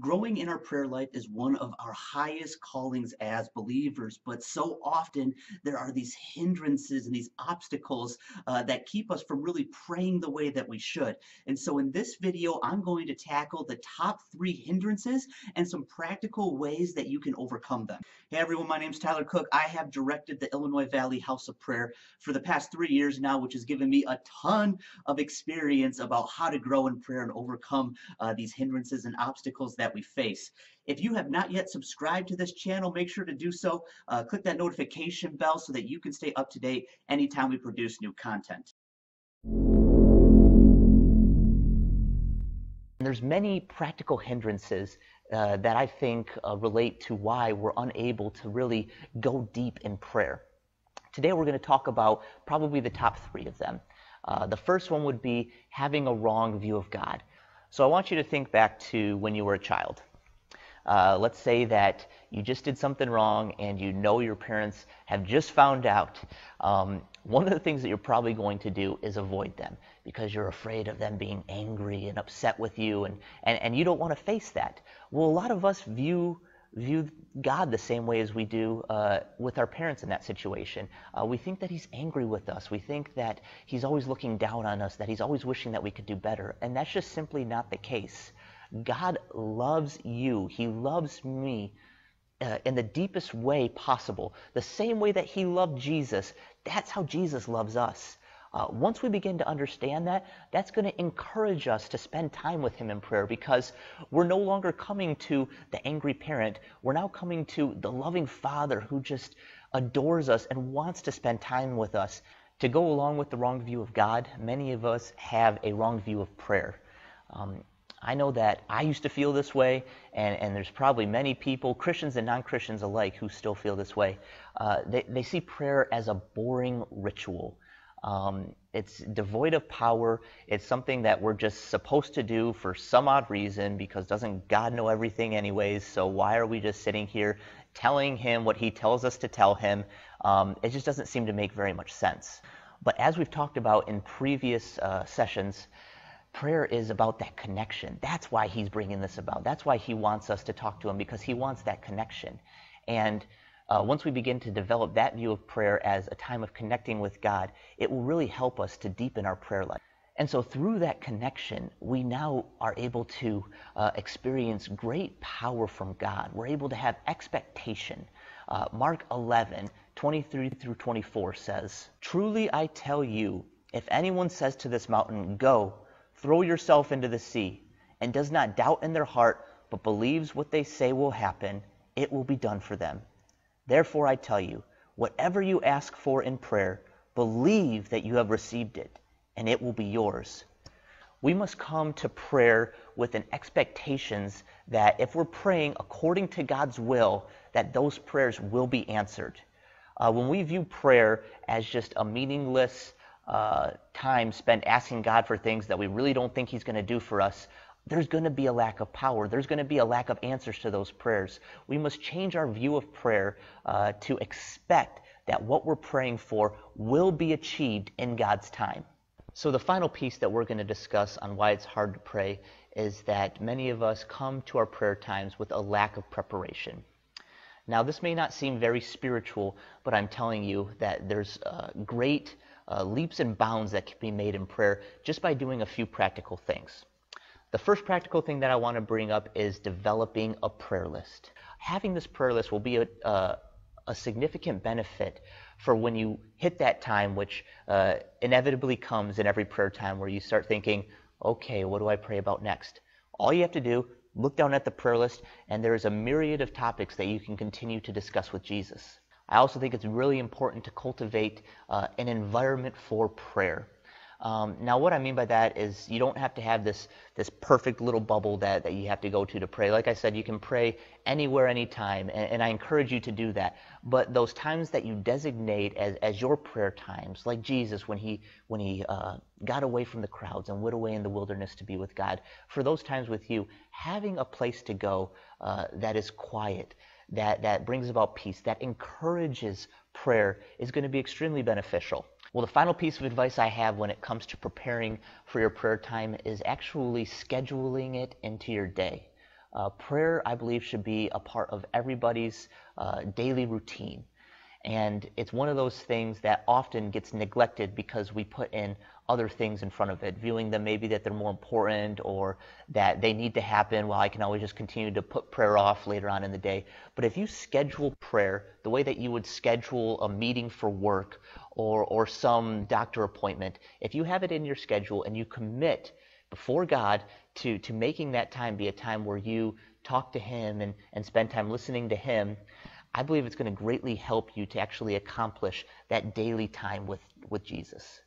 Growing in our prayer life is one of our highest callings as believers, but so often there are these hindrances and these obstacles uh, that keep us from really praying the way that we should. And so in this video, I'm going to tackle the top three hindrances and some practical ways that you can overcome them. Hey everyone, my name is Tyler Cook. I have directed the Illinois Valley House of Prayer for the past three years now, which has given me a ton of experience about how to grow in prayer and overcome uh, these hindrances and obstacles that that we face. If you have not yet subscribed to this channel, make sure to do so. Uh, click that notification bell so that you can stay up to date anytime we produce new content. There's many practical hindrances uh, that I think uh, relate to why we're unable to really go deep in prayer. Today we're going to talk about probably the top three of them. Uh, the first one would be having a wrong view of God. So I want you to think back to when you were a child. Uh, let's say that you just did something wrong and you know your parents have just found out. Um, one of the things that you're probably going to do is avoid them because you're afraid of them being angry and upset with you and, and, and you don't want to face that. Well, a lot of us view view God the same way as we do uh, with our parents in that situation. Uh, we think that He's angry with us. We think that He's always looking down on us, that He's always wishing that we could do better. And that's just simply not the case. God loves you, He loves me. Uh, in the deepest way possible, the same way that he loved Jesus, that's how Jesus loves us. Uh, once we begin to understand that, that's going to encourage us to spend time with Him in prayer because we're no longer coming to the angry parent. We're now coming to the loving Father who just adores us and wants to spend time with us. To go along with the wrong view of God, many of us have a wrong view of prayer. Um, I know that I used to feel this way, and, and there's probably many people, Christians and non Christians alike, who still feel this way. Uh, they, they see prayer as a boring ritual. Um, it's devoid of power. It's something that we're just supposed to do for some odd reason because doesn't God know everything, anyways? So why are we just sitting here telling Him what He tells us to tell Him? Um, it just doesn't seem to make very much sense. But as we've talked about in previous uh, sessions, prayer is about that connection. That's why He's bringing this about. That's why He wants us to talk to Him because He wants that connection. And uh, once we begin to develop that view of prayer as a time of connecting with God, it will really help us to deepen our prayer life. And so, through that connection, we now are able to uh, experience great power from God. We're able to have expectation. Uh, Mark 11, 23 through 24 says, Truly I tell you, if anyone says to this mountain, Go, throw yourself into the sea, and does not doubt in their heart, but believes what they say will happen, it will be done for them. Therefore, I tell you, whatever you ask for in prayer, believe that you have received it, and it will be yours. We must come to prayer with an expectations that if we're praying according to God's will, that those prayers will be answered. Uh, when we view prayer as just a meaningless uh, time spent asking God for things that we really don't think He's going to do for us, there's going to be a lack of power. There's going to be a lack of answers to those prayers. We must change our view of prayer uh, to expect that what we're praying for will be achieved in God's time. So, the final piece that we're going to discuss on why it's hard to pray is that many of us come to our prayer times with a lack of preparation. Now, this may not seem very spiritual, but I'm telling you that there's uh, great uh, leaps and bounds that can be made in prayer just by doing a few practical things. The first practical thing that I want to bring up is developing a prayer list. Having this prayer list will be a, a, a significant benefit for when you hit that time, which uh, inevitably comes in every prayer time where you start thinking, okay, what do I pray about next? All you have to do, look down at the prayer list, and there is a myriad of topics that you can continue to discuss with Jesus. I also think it's really important to cultivate uh, an environment for prayer. Um, now, what I mean by that is you don't have to have this this perfect little bubble that, that you have to go to to pray. Like I said, you can pray anywhere, anytime, and, and I encourage you to do that. But those times that you designate as, as your prayer times, like Jesus when he when he uh, got away from the crowds and went away in the wilderness to be with God, for those times with you, having a place to go uh, that is quiet, that that brings about peace, that encourages prayer, is going to be extremely beneficial. Well, the final piece of advice I have when it comes to preparing for your prayer time is actually scheduling it into your day. Uh, prayer, I believe, should be a part of everybody's uh, daily routine. And it's one of those things that often gets neglected because we put in other things in front of it, viewing them maybe that they're more important or that they need to happen. Well, I can always just continue to put prayer off later on in the day. But if you schedule prayer the way that you would schedule a meeting for work or, or some doctor appointment, if you have it in your schedule and you commit before God to, to making that time be a time where you talk to Him and, and spend time listening to Him, I believe it's going to greatly help you to actually accomplish that daily time with, with Jesus.